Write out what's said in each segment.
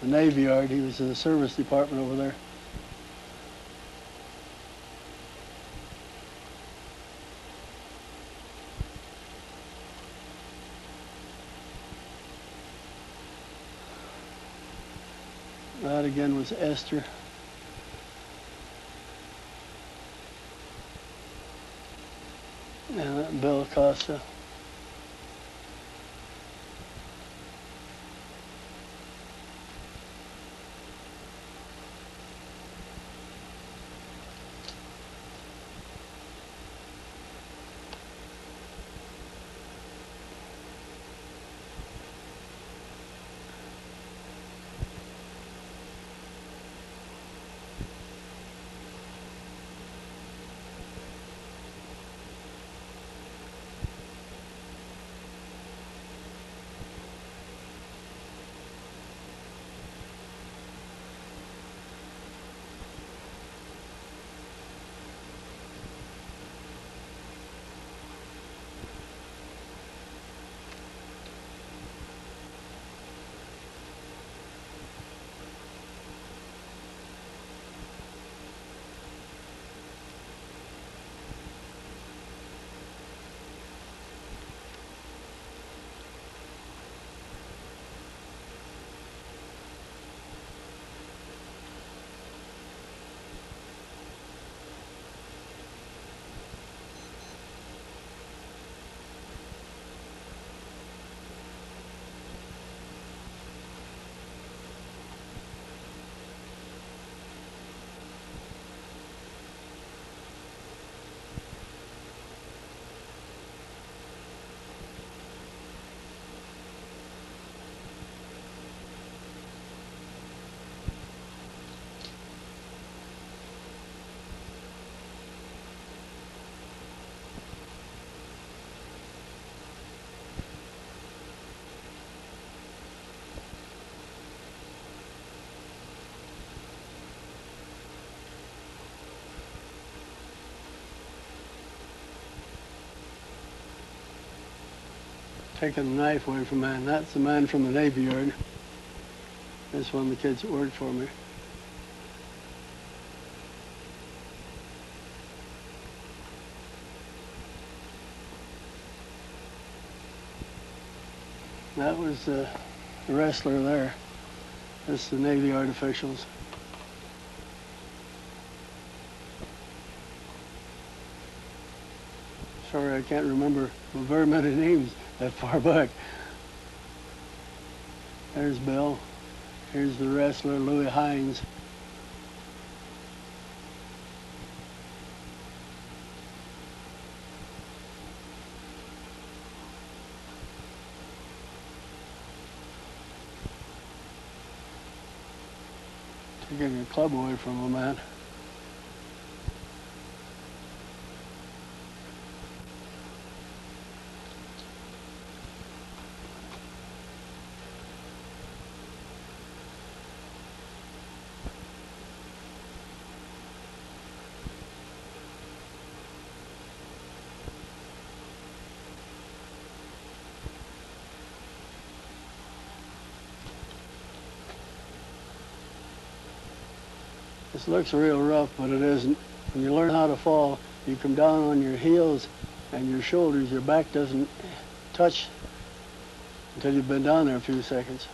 the Navy Yard. He was in the service department over there. That again was Esther. And Bill Costa. Taking the knife away from man. That's the man from the Navy Yard. That's one of the kids that worked for me. That was uh, the wrestler there. That's the Navy Yard officials. Sorry, I can't remember very many names that far back. There's Bill. Here's the wrestler, Louis Hines. Taking your club away from a man. This looks real rough, but it isn't. When you learn how to fall, you come down on your heels and your shoulders. Your back doesn't touch until you've been down there a few seconds.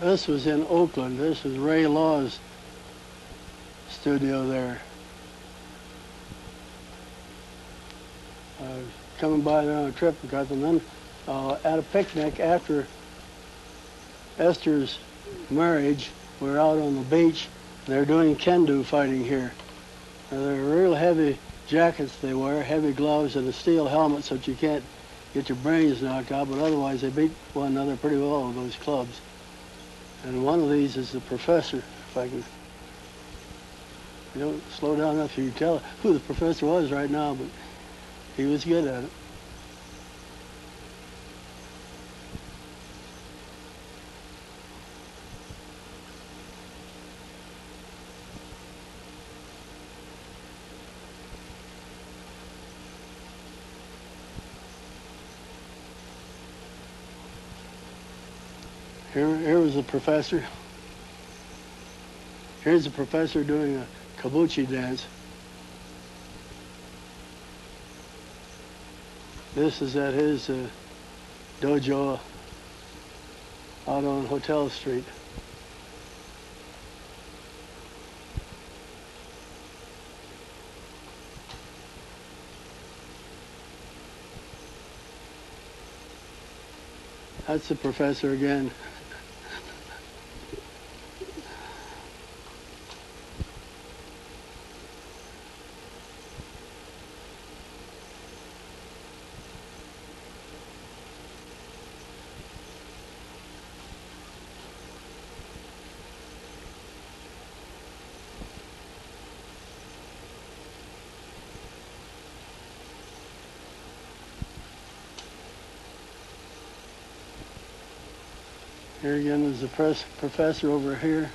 This was in Oakland. This was Ray Law's studio there. Uh, coming by there on a trip and then uh, at a picnic after Esther's marriage, we are out on the beach. They're doing kendo fighting here. Now, they're real heavy jackets they wear, heavy gloves, and a steel helmet so that you can't get your brains knocked out, but otherwise they beat one another pretty well with those clubs. And one of these is the professor, if I can. You don't slow down enough, you can tell who the professor was right now, but he was good at it. Here, here was a professor. Here's a professor doing a kabuki dance. This is at his uh, dojo out on Hotel Street. That's the professor again. Here again is the press professor over here.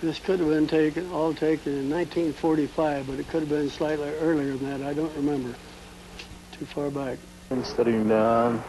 This could have been taken, all taken in 1945, but it could have been slightly earlier than that. I don't remember. Too far back. I'm studying uh,